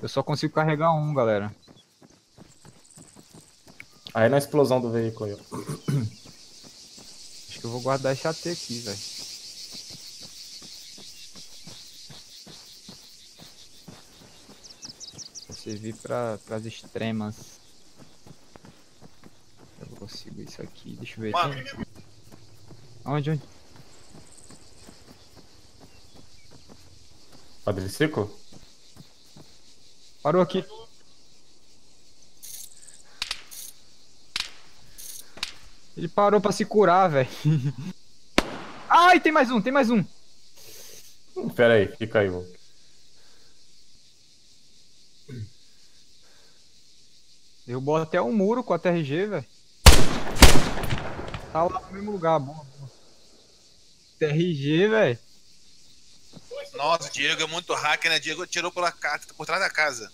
Eu só consigo carregar um, galera. Aí na explosão do veículo ó. Acho que eu vou guardar esse AT aqui, velho. Vai servir pra, pras extremas. Eu consigo isso aqui, deixa eu ver. Mano, Onde, onde? Quadriciclo? Parou aqui. Ele parou pra se curar, velho. Ai, tem mais um, tem mais um. Pera aí, que caiu. Derrubou até um muro com a TRG, velho. Tá lá no mesmo lugar, boa. TRG, velho. Nossa, Diego é muito hacker, né? Diego tirou pela casa, por trás da casa.